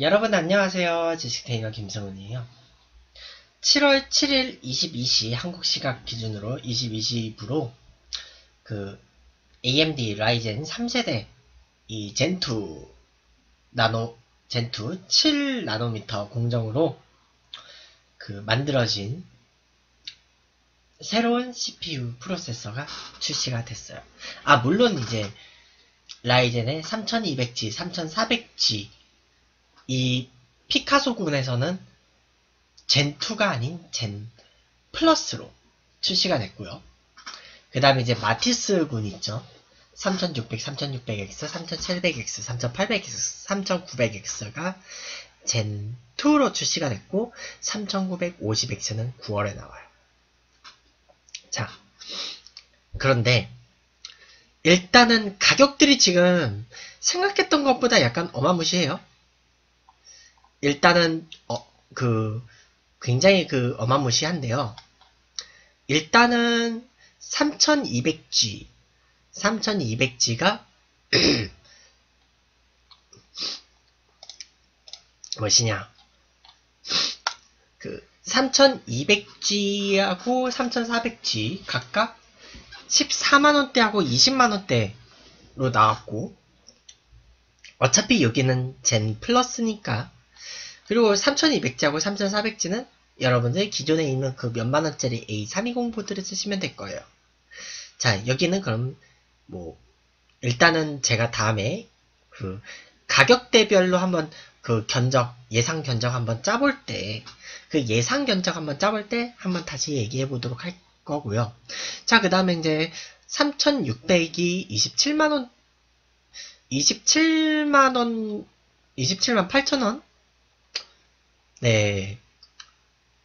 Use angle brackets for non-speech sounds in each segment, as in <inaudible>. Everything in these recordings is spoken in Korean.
여러분 안녕하세요. 지식테이너 김성훈이에요. 7월 7일 22시 한국 시각 기준으로 22시부로 그 AMD 라이젠 3세대 이 젠2 나노 젠2 7 나노미터 공정으로 그 만들어진 새로운 CPU 프로세서가 출시가 됐어요. 아 물론 이제 라이젠의 3200G, 3400G 이 피카소군에서는 젠2가 아닌 젠 플러스로 출시가 됐고요. 그 다음에 이제 마티스 군 있죠. 3600, 3600X, 3700X, 3800X, 3900X가 젠2로 출시가 됐고 3950X는 9월에 나와요. 자, 그런데 일단은 가격들이 지금 생각했던 것보다 약간 어마무시해요. 일단은 어, 그 굉장히 그 어마무시한데요. 일단은 3200G 3200G가 <clears throat> 무엇이냐 그 3200G하고 3400G 각각 14만원대하고 20만원대로 나왔고 어차피 여기는 젠 플러스니까 그리고 3200G하고 3400G는 여러분들 기존에 있는 그 몇만 원짜리 A320 보드를 쓰시면 될 거예요. 자, 여기는 그럼 뭐 일단은 제가 다음에 그 가격대별로 한번 그 견적, 예상 견적 한번 짜볼 때, 그 예상 견적 한번 짜볼 때 한번 다시 얘기해 보도록 할 거고요. 자, 그 다음에 이제 3600이 27만 원, 27만 원, 27만 8천 원? 네.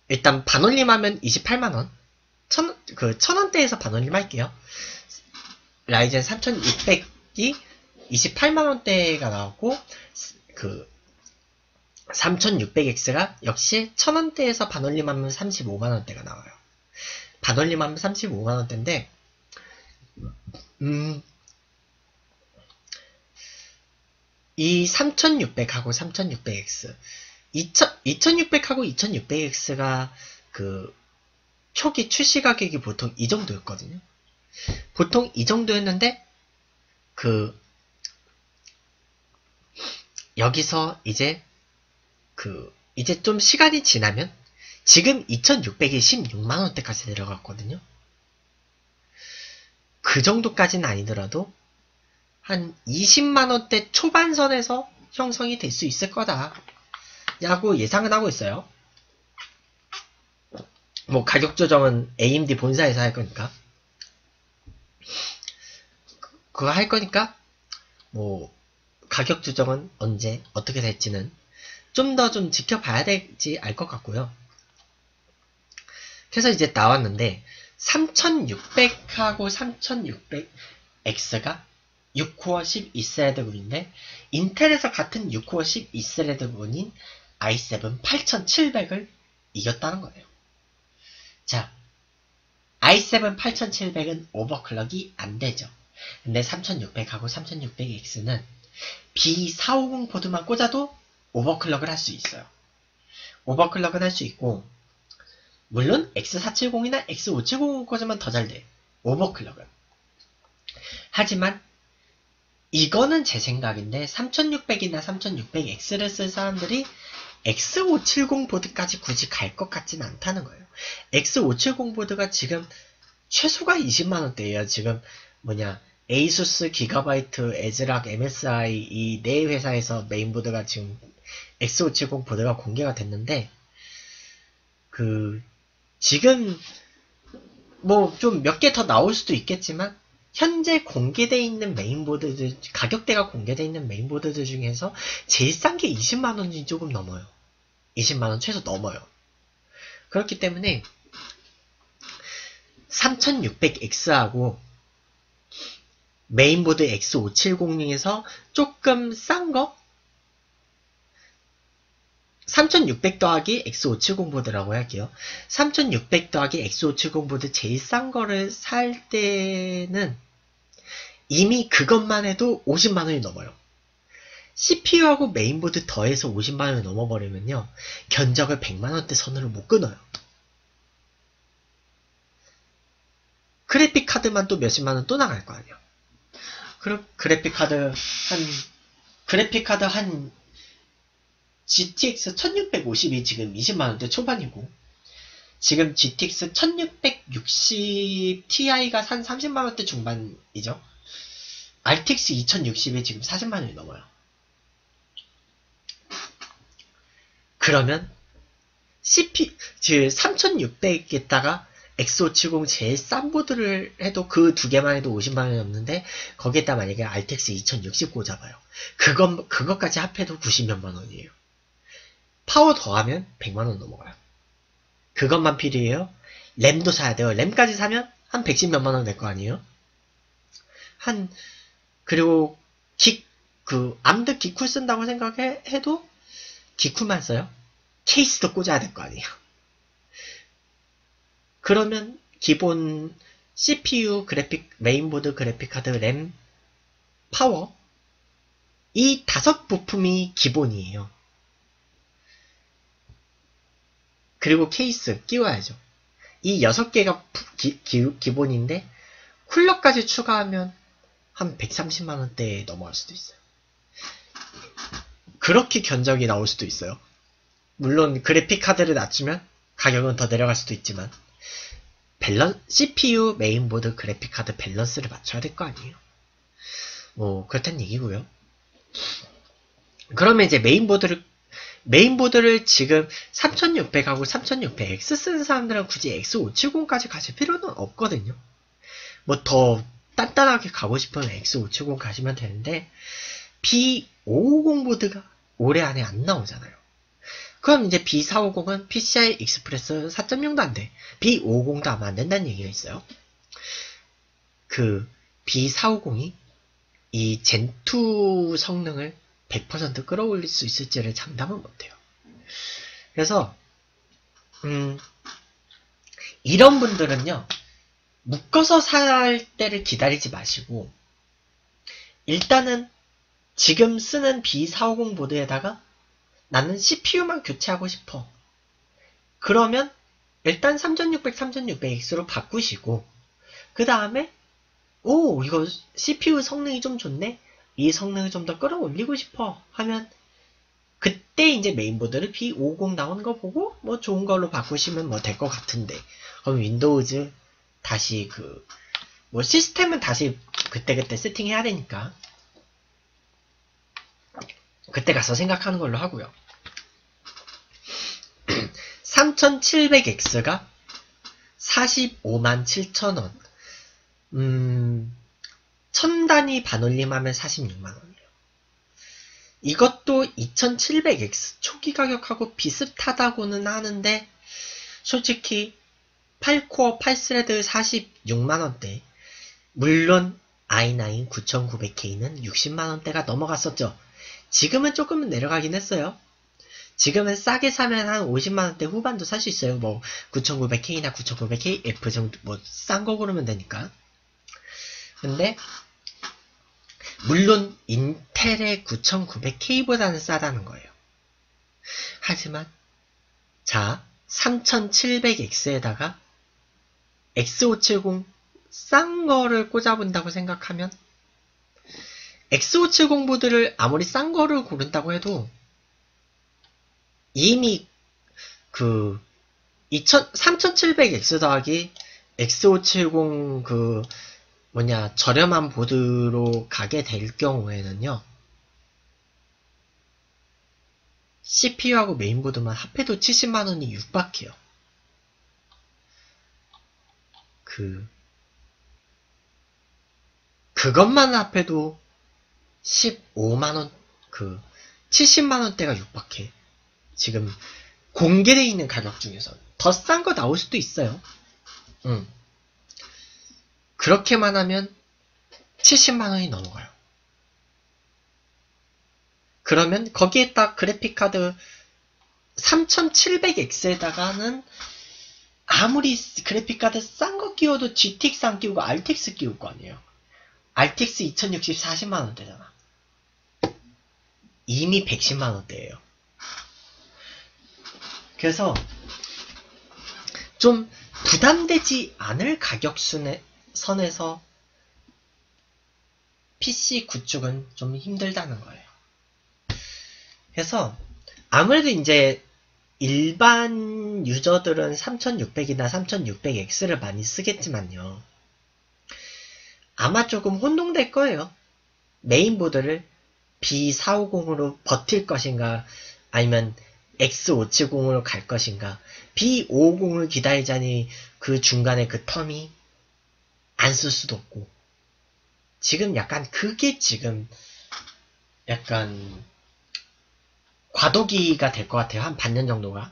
일단 반올림 하면 28만원. 천, 그, 천원대에서 반올림 할게요. 라이젠 3600이 28만원대가 나왔고, 그, 3600X가 역시 천원대에서 반올림하면 35만원대가 나와요. 반올림하면 35만원대인데, 음, 이 3600하고 3600X, 2600하고 2600X가 그 초기 출시 가격이 보통 이 정도였거든요. 보통 이 정도였는데 그 여기서 이제 그 이제 좀 시간이 지나면 지금 2600이 16만원대까지 내려갔거든요. 그 정도까지는 아니더라도 한 20만원대 초반선에서 형성이 될 수 있을 거다. 라고 예상은 하고 있어요. 뭐 가격 조정은 AMD 본사에서 할 거니까. 그거 할 거니까 뭐 가격 조정은 언제 어떻게 될지는 좀더좀 지켜봐야 될지 알 것 같고요. 그래서 이제 나왔는데 3600하고 3600X가 6코어 12thread 군인데 인텔에서 같은 6코어 12thread 군인 i7 8700을 이겼다는 거예요. 자, i7 8700은 overclock이 안 되죠. 근데 3600하고 3600X는 B450 보드만 꽂아도 overclock을 할 수 있어요. overclock은 할 수 있고, 물론 X470이나 X570 꽂으면 더 잘 돼. overclock은. 하지만 이거는 제 생각인데 3600이나 3600X를 쓸 사람들이 X570 보드까지 굳이 갈 것 같진 않다는 거예요. X570 보드가 지금 최소가 20만원대예요. 지금 뭐냐 ASUS, GIGABYTE, ASRock, MSI 이 네 회사에서 메인보드가 지금 X570 보드가 공개가 됐는데 그 지금 뭐 좀 몇 개 더 나올 수도 있겠지만 현재 공개되어 있는 메인보드들, 가격대가 공개되어 있는 메인보드들 중에서 제일 싼 게 20만 원이 조금 넘어요. 20만 원 최소 넘어요. 그렇기 때문에 3600X하고 메인보드 X570에서 조금 싼 거? 3600 더하기 X570 보드라고 할게요. 3600 더하기 X570 보드 제일 싼 거를 살 때는 이미 그것만 해도 50만원이 넘어요. CPU하고 메인보드 더해서 50만원을 넘어버리면요. 견적을 100만원대 선으로 못 끊어요. 그래픽 카드만 또 몇십만원 또 나갈 거 아니에요. 그래픽 카드 한 그래픽 카드 한 GTX 1650이 지금 20만원대 초반이고 지금 GTX 1660 Ti가 한 30만원대 중반이죠. RTX 2060에 지금 40만원이 넘어요. 그러면 CP, 즉 3600에다가 X570 제일 싼 보드를 해도 그 두 개만 해도 50만원이 넘는데 거기에다 만약에 RTX 2060 꽂아봐요. 그것, 그것까지 합해도 90몇만 원이에요. 파워 더하면 100만원 넘어가요. 그것만 필요해요. 램도 사야 돼요. 램까지 사면 한 110 몇만 원 될 거 아니에요? 한, 그리고 기, 그, 암드 기쿨 쓴다고 생각해도 기쿨만 써요. 케이스도 꽂아야 될 거 아니에요. 그러면 기본 CPU, 그래픽, 메인보드, 그래픽카드, 램, 파워 이 다섯 부품이 기본이에요. 그리고 케이스 끼워야죠. 이 여섯 개가 기, 기, 본인데 쿨러까지 추가하면 한 130만원대에 넘어갈 수도 있어요. 그렇게 견적이 나올 수도 있어요. 물론 그래픽 카드를 낮추면 가격은 더 내려갈 수도 있지만 밸런 CPU, 메인보드, 그래픽 카드 밸런스를 맞춰야 될 거 아니에요. 뭐 그렇다는 얘기고요. 그러면 이제 메인보드를 메인보드를 지금 3600하고 3600X 쓰는 사람들은 굳이 X570까지 가실 필요는 없거든요. 뭐 더 단단하게 가고 싶으면 X570 가시면 되는데 B550 보드가 올해 안에 안 나오잖아요. 그럼 이제 B450은 PCI Express 4.0도 안 돼. B550도 아마 안 된다는 얘기가 있어요. 그 B450이 이 Zen 2 성능을 100% 끌어올릴 수 있을지를 장담은 못해요. 그래서 음, 이런 분들은요 묶어서 살 때를 기다리지 마시고 일단은 지금 쓰는 B450 보드에다가 나는 CPU만 교체하고 싶어. 그러면 일단 3600, 3600X로 바꾸시고 그 다음에 오 이거 CPU 성능이 좀 좋네 이 성능을 좀 더 끌어올리고 싶어 하면 그때 이제 메인보드를 B550 나오는 거 보고 뭐 좋은 걸로 바꾸시면 뭐 될 것 같은데. 그럼 Windows 다시 그 뭐 시스템은 다시 그때그때 세팅해야 되니까. 그때 가서 생각하는 걸로 하고요. 3700X가 45만 7천원. 음, 천 단위 반올림하면 46만원이에요. 이것도 2700X 초기 가격하고 비슷하다고는 하는데 솔직히 8코어 8스레드 46만원대 물론 i9 9900K는 60만원대가 넘어갔었죠. 지금은 조금은 내려가긴 했어요. 지금은 싸게 사면 한 50만원대 후반도 살 수 있어요. 뭐 9900K나 9900K F 정도 뭐 싼 거 고르면 되니까. 근데 물론 인텔의 9900K보다는 싸다는 거예요. 하지만 자 3700X에다가 X570 싼 거를 꽂아본다고 생각하면 X570 보드를 아무리 싼 거를 고른다고 해도 이미 그 3700X 더하기 X570 그 뭐냐 저렴한 보드로 가게 될 경우에는요 CPU하고 메인보드만 합해도 70만원이 육박해요. 그 그것만 합해도 15만원 그 70만원대가 육박해. 지금 공개되어 있는 가격 중에서 더 싼 거 나올 수도 있어요. 응. 그렇게만 하면 70만원이 넘어가요. 그러면 거기에 딱 그래픽카드 3700X에다가는 아무리 그래픽카드 싼 거 끼워도 GTX 안 끼우고 RTX 끼울 거 아니에요. RTX 2060 40만원대잖아. 이미 110만원대예요. 그래서 좀 부담되지 않을 가격 순에, 선에서 PC 구축은 좀 힘들다는 거예요. 그래서 아무래도 이제 일반 유저들은 3600이나 3600X를 많이 쓰겠지만요. 아마 조금 혼동될 거예요. 메인보드를 B450으로 버틸 것인가, 아니면 X570으로 갈 것인가, B550을 기다리자니 그 중간에 그 텀이 안 쓸 수도 없고, 지금 약간 그게 지금 약간 과도기가 될 것 같아요. 한 반년 정도가.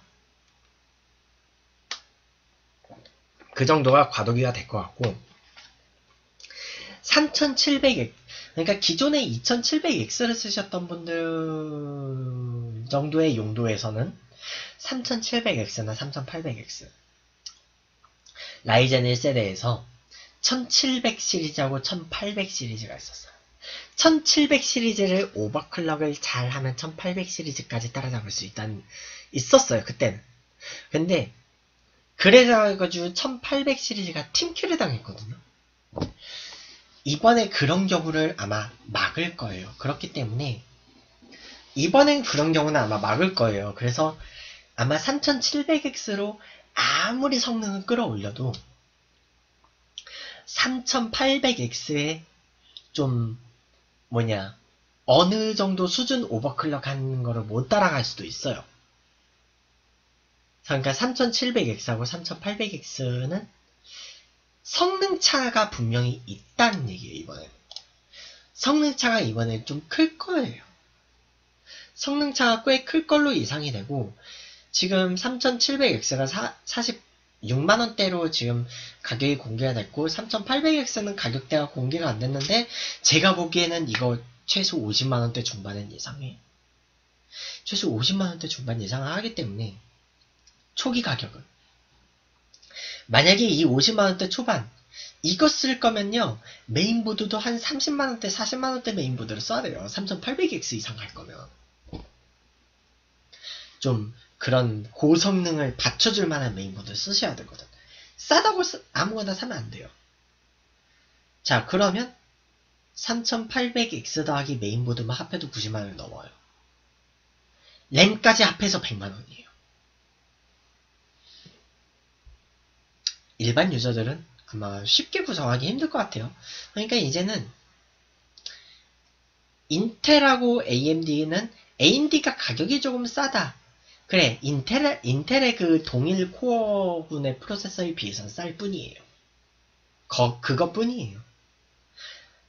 그 정도가 과도기가 될 것 같고 3700X 그러니까 기존에 2700X를 쓰셨던 분들 정도의 용도에서는 3700X나 3800X 라이젠 1세대에서 1700 시리즈하고 1800 시리즈가 있었어요. 1700 시리즈를 오버클럭을 잘 하면 1800 시리즈까지 따라잡을 수 있다는, 있었어요, 그때는. 근데, 그래가지고 1800 시리즈가 팀킬을 당했거든요. 이번에 그런 경우를 아마 막을 거예요. 그렇기 때문에, 이번엔 그런 경우는 아마 막을 거예요. 그래서 아마 3700X로 아무리 성능을 끌어올려도 3800X에 좀 뭐냐 어느 정도 수준 오버클럭 하는 거를 못 따라갈 수도 있어요. 그러니까 3700X하고 3800X는 성능 차가 분명히 있다는 얘기예요, 이번에. 성능 차가 이번에 좀클 거예요. 성능 차가 꽤 클 걸로 예상이 되고, 지금 3700X가 46만원대로 지금 가격이 공개가 됐고, 3800X는 가격대가 공개가 안 됐는데, 제가 보기에는 이거 최소 50만원대 중반은 예상해. 최소 50만원대 중반 예상을 하기 때문에, 초기 가격은. 만약에 이 50만원대 초반, 이거 쓸 거면요, 메인보드도 한 30만원대, 40만원대 메인보드를 써야 돼요. 3800X 이상 갈 거면. 좀, 그런 고성능을 받쳐줄 만한 메인보드를 쓰셔야 되거든. 싸다고 쓰, 아무거나 사면 안 돼요. 자, 그러면 3800X 더하기 메인보드만 합해도 90만원이 넘어요. 램까지 합해서 100만원이에요. 일반 유저들은 아마 쉽게 구성하기 힘들 것 같아요. 그러니까 이제는 인텔하고 AMD는 AMD가 가격이 조금 싸다. 그래, 인텔, 인텔의 그 동일 코어분의 프로세서에 비해서는 쌀 뿐이에요. 거, 그것 뿐이에요.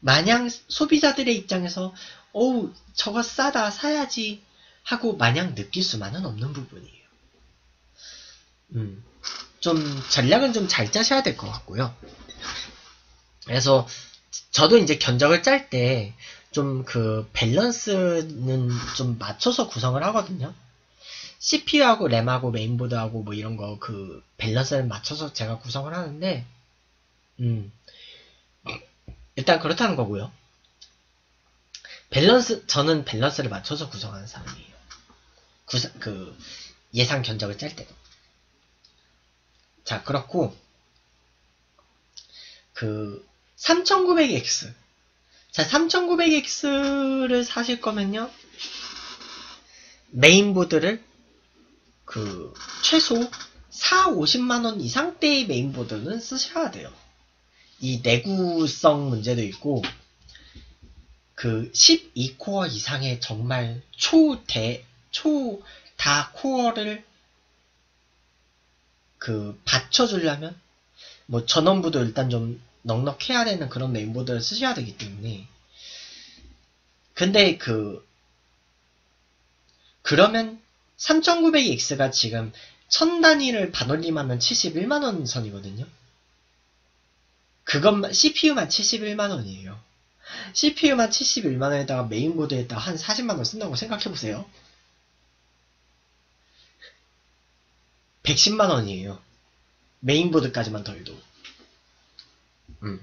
마냥 소비자들의 입장에서, 어우, 저거 싸다, 사야지, 하고 마냥 느낄 수만은 없는 부분이에요. 음, 좀, 전략은 좀 잘 짜셔야 될 것 같고요. 그래서, 저도 이제 견적을 짤 때, 좀 그 밸런스는 좀 맞춰서 구성을 하거든요. CPU하고 램하고 메인보드하고 뭐 이런 거 그 밸런스를 맞춰서 제가 구성을 하는데 음 일단 그렇다는 거고요. 밸런스 저는 밸런스를 맞춰서 구성하는 사람이에요. 구성, 그 예상 견적을 짤 때도. 자 그렇고 그 3900X 자 3900X를 사실 거면요 메인보드를 그 최소 4, 50만원 이상대의 메인보드는 쓰셔야 돼요. 이 내구성 문제도 있고 그 12코어 이상의 정말 초대 초 다 코어를 그 받쳐주려면 뭐 전원부도 일단 좀 넉넉해야 되는 그런 메인보드를 쓰셔야 되기 때문에 근데 그 그러면 3900X가 지금 1000단위를 반올림하면 71만원 선이거든요. 그것만, CPU만 71만원이에요. CPU만 71만원에다가 메인보드에다가 한 40만원 쓴다고 생각해보세요. 110만원이에요. 메인보드까지만 더해도. 음.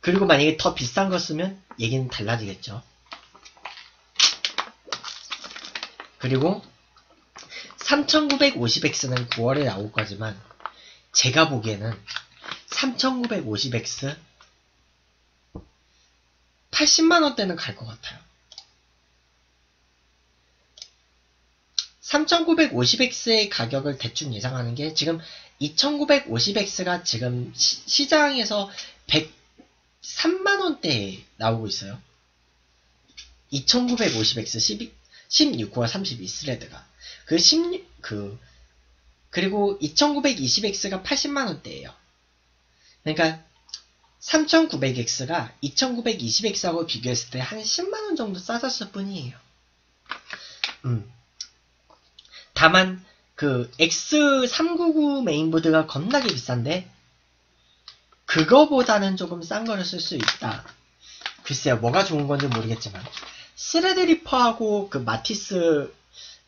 그리고 만약에 더 비싼 거 쓰면 얘기는 달라지겠죠. 그리고 3950X는 9월에 나올 거지만 제가 보기에는 3950X 80만원대는 갈 것 같아요. 3950X의 가격을 대충 예상하는 게 지금 2950X가 지금 시, 장에서 103만원대에 나오고 있어요. 2950X 12, 16, 32 스레드가. 그 16, 그, 그리고 2920X가 80만 원대예요. 그러니까 3900X가 2920X하고 비교했을 때 한 10만 원 정도 싸졌을 뿐이에요. 음. 다만 그 X399 메인보드가 겁나게 비싼데 그거보다는 조금 싼 거를 쓸 수 있다. 글쎄요, 뭐가 좋은 건지 모르겠지만 스레드리퍼하고 그 마티스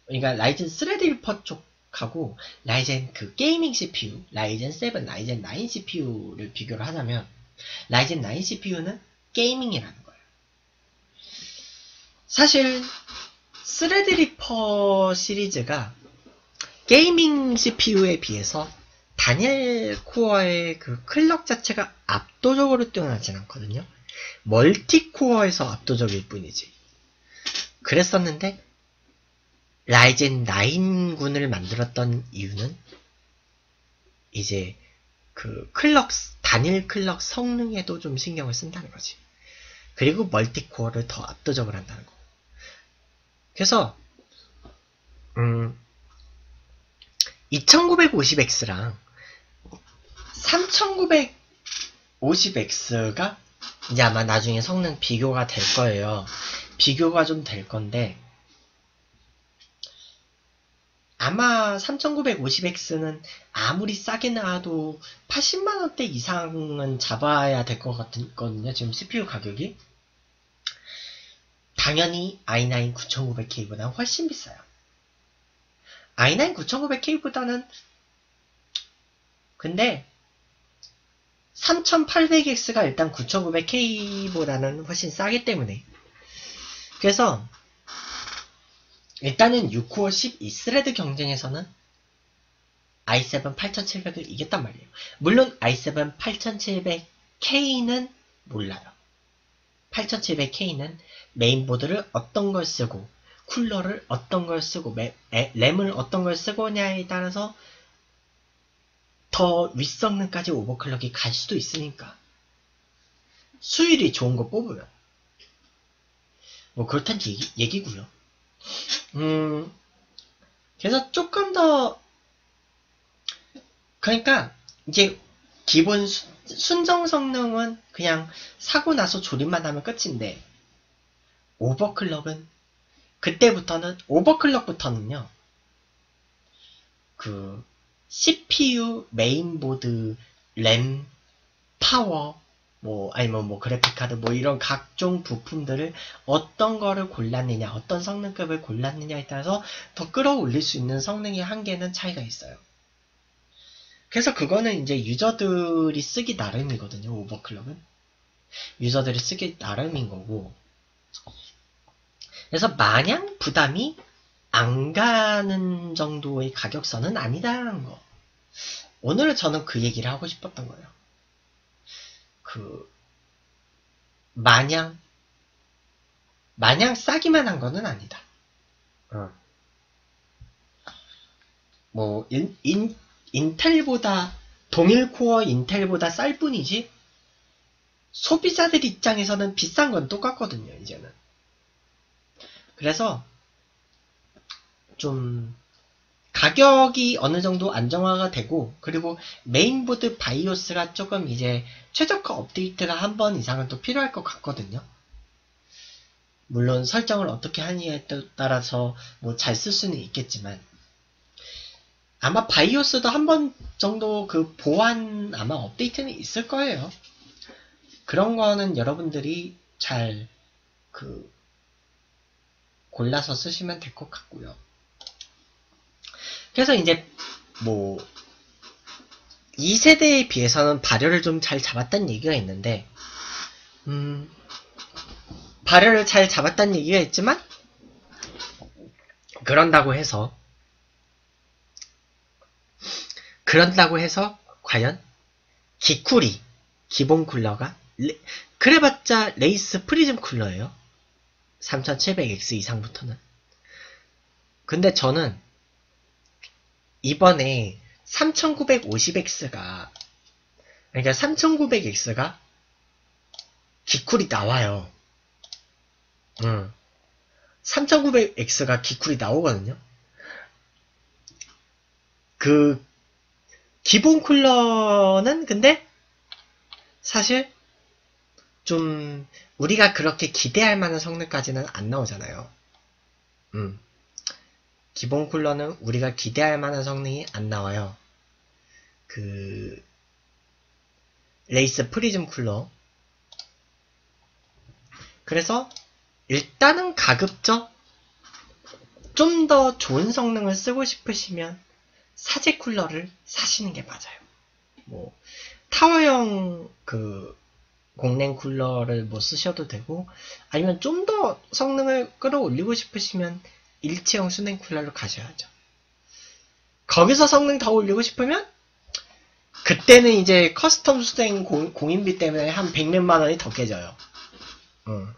그러니까 라이젠 스레드리퍼 쪽하고 라이젠 그 게이밍 CPU, 라이젠 7, 라이젠 9 CPU를 비교를 하자면 Ryzen 9 CPU는 gaming이라는 거예요. 사실 Threadripper 시리즈가 gaming CPU에 비해서 단일 코어의 그 clock 자체가 압도적으로 뛰어나진 않거든요. 멀티코어에서 압도적일 뿐이지. 그랬었는데 라이젠 9군을 만들었던 이유는 이제 그 클럭 단일 클럭 성능에도 좀 신경을 쓴다는 거지. 그리고 멀티코어를 더 압도적으로 한다는 거. 그래서 음 2950X랑 3950X가 이제 아마 나중에 성능 비교가 될 거예요. 비교가 좀 될 건데 아마 3950X는 아무리 싸게 나와도 80만원대 이상은 잡아야 될 것 같거든요. 지금 CPU 가격이. 당연히 i9 9900K보다 훨씬 비싸요. i9 9900K보다는 근데 3800X가 일단 9900K보다는 훨씬 싸기 때문에 그래서 일단은 6코어 12스레드 경쟁에서는 i7 8700을 이겼단 말이에요. 물론 i7 8700K는 몰라요. 8700K는 메인보드를 어떤 걸 쓰고 쿨러를 어떤 걸 쓰고 램을 어떤 걸 쓰고냐에 따라서 더 윗성능까지 오버클럭이 갈 수도 있으니까 수율이 좋은 거 뽑으면 뭐 그렇단 얘기, 얘기고요. 음, 그래서 조금 더, 그러니까, 이제, 기본 수, 순정 성능은 그냥 사고 나서 조립만 하면 끝인데, overclock은, 그때부터는, overclock부터는요, 그, CPU, 메인보드, 램, 파워, 뭐 아니면 뭐 그래픽카드 뭐 이런 각종 부품들을 어떤 거를 골랐느냐 어떤 성능급을 골랐느냐에 따라서 더 끌어올릴 수 있는 성능의 한계는 차이가 있어요. 그래서 그거는 이제 유저들이 쓰기 나름이거든요 overclock은. 유저들이 쓰기 나름인 거고. 그래서 마냥 부담이 안 가는 정도의 가격선은 아니다라는 거. 오늘 저는 그 얘기를 하고 싶었던 거예요 그 마냥 마냥 싸기만 한 거는 아니다. 어. 뭐 인, 인, 인텔보다 동일 코어 인텔보다 쌀 뿐이지 소비자들 입장에서는 비싼 건 똑같거든요 이제는 그래서 좀 가격이 어느 정도 안정화가 되고 그리고 메인보드 바이오스가 조금 이제 최적화 업데이트가 한 번 이상은 또 필요할 것 같거든요. 물론 설정을 어떻게 하느냐에 따라서 뭐 잘 쓸 수는 있겠지만 아마 바이오스도 한 번 정도 그 보완 아마 업데이트는 있을 거예요. 그런 거는 여러분들이 잘 그 골라서 쓰시면 될 것 같고요. 그래서 이제 뭐 2세대에 비해서는 발열을 좀 잘 잡았다는 얘기가 있는데 음, 발열을 잘 잡았다는 얘기가 있지만 그런다고 해서 그런다고 해서 과연 기쿨이 기본 쿨러가 레, 그래봤자 Wraith Prism 쿨러예요. 3700X 이상부터는. 근데 저는 이번에 3950X가 그러니까 3900X가 기쿨이 나와요. 응. 3900X가 기쿨이 나오거든요. 그 기본 쿨러는 근데 사실 좀 우리가 그렇게 기대할 만한 성능까지는 안 나오잖아요. 음. 기본 쿨러는 우리가 기대할 만한 성능이 안 나와요. 그 Wraith Prism 쿨러. 그래서 일단은 가급적 좀 더 좋은 성능을 쓰고 싶으시면 사제 쿨러를 사시는 게 맞아요. 뭐 타워형 그 공랭 쿨러를 뭐 쓰셔도 되고 아니면 좀 더 성능을 끌어올리고 싶으시면 일체형 수냉 쿨러로 가셔야죠. 거기서 성능 더 올리고 싶으면 그때는 이제 custom 수냉 공, 공임비 때문에 한 100몇만 원이 더 깨져요. 어.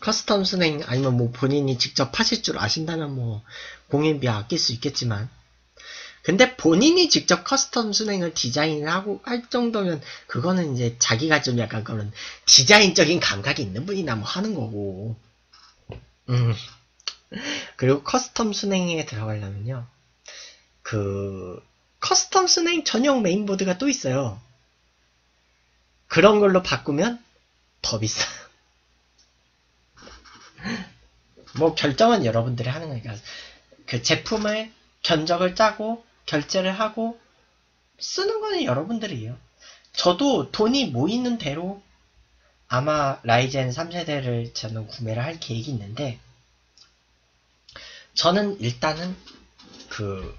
custom 수냉 아니면 뭐 본인이 직접 하실 줄 아신다면 뭐 공임비 아낄 수 있겠지만 근데 본인이 직접 custom 수냉을 디자인을 하고 할 정도면 그거는 이제 자기가 좀 약간 그런 디자인적인 감각이 있는 분이나 뭐 하는 거고 음. 그리고 custom 수냉에 들어가려면요. 그 custom 수냉 전용 메인보드가 또 있어요. 그런 걸로 바꾸면 더 비싸. <laughs> 뭐 결정은 여러분들이 하는 거니까 그 제품을 견적을 짜고 결제를 하고 쓰는 거는 여러분들이에요. 저도 돈이 모이는 대로 아마 라이젠 3세대를 저는 구매를 할 계획이 있는데 저는 일단은 그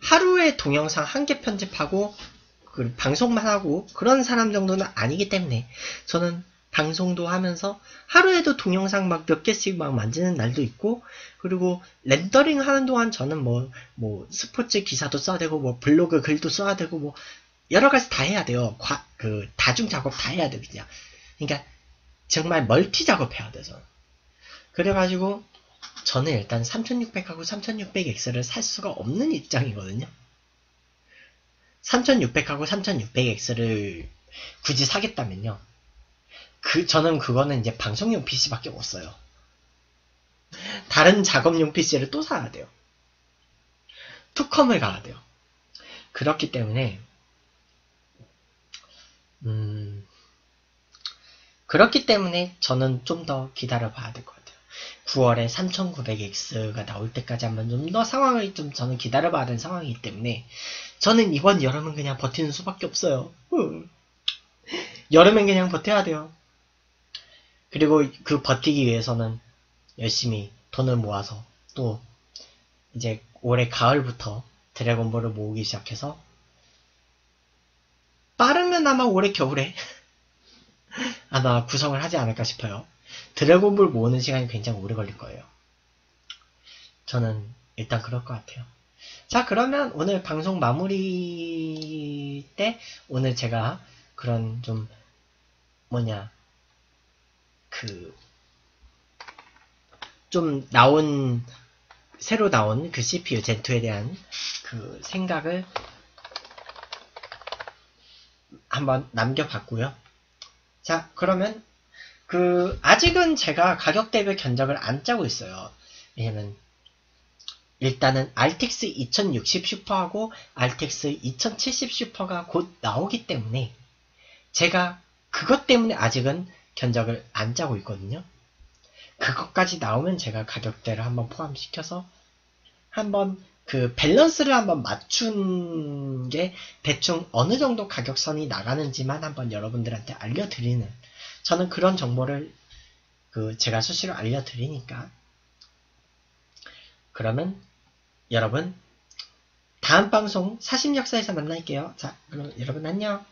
하루에 동영상 한 개 편집하고 그 방송만 하고 그런 사람 정도는 아니기 때문에 저는 방송도 하면서 하루에도 동영상 막 몇 개씩 막 만지는 날도 있고 그리고 렌더링 하는 동안 저는 뭐뭐 스포츠 기사도 써야 되고 뭐 블로그 글도 써야 되고 뭐 여러 가지 다 해야 돼요. 과, 그 다중 작업 다 해야 돼 그냥. 그러니까 정말 멀티 작업해야 돼서. 그래가지고 저는 일단 3600하고 3600X를 살 수가 없는 입장이거든요. 3600하고 3600X를 굳이 사겠다면요. 그, 저는 그거는 이제 방송용 PC밖에 못 써요. 다른 작업용 PC를 또 사야 돼요. 투컴을 가야 돼요. 그렇기 때문에, 음, 그렇기 때문에 저는 좀 더 기다려 봐야 될것 같아요. 9월에 3900X가 나올 때까지 한번 좀 더 상황을 좀 저는 기다려봐야 되는 상황이기 때문에 저는 이번 여름은 그냥 버티는 수밖에 없어요. 여름엔 그냥 버텨야 돼요. 그리고 그 버티기 위해서는 열심히 돈을 모아서 또 이제 올해 가을부터 드래곤볼을 모으기 시작해서 빠르면 아마 올해 겨울에 <laughs> 아마 구성을 하지 않을까 싶어요. 드래곤볼 모으는 시간이 굉장히 오래 걸릴 거예요. 저는 일단 그럴 것 같아요. 자, 그러면 오늘 방송 마무리 때 오늘 제가 그런 좀 뭐냐 그 좀 나온 새로 나온 그 CPU 젠2에 대한 그 생각을 한번 남겨봤고요. 자, 그러면 그 아직은 제가 가격대별 견적을 안 짜고 있어요. 왜냐면 일단은 RTX 2060 슈퍼하고 RTX 2070 슈퍼가 곧 나오기 때문에 제가 그것 때문에 아직은 견적을 안 짜고 있거든요. 그것까지 나오면 제가 가격대를 한번 포함시켜서 한번 그 밸런스를 한번 맞춘 게 대충 어느 정도 가격선이 나가는지만 한번 여러분들한테 알려드리는 저는 그런 정보를 그 제가 수시로 알려드리니까 그러면 여러분 다음 방송 사심 역사에서 만날게요. 자, 그럼 여러분 안녕.